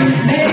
Make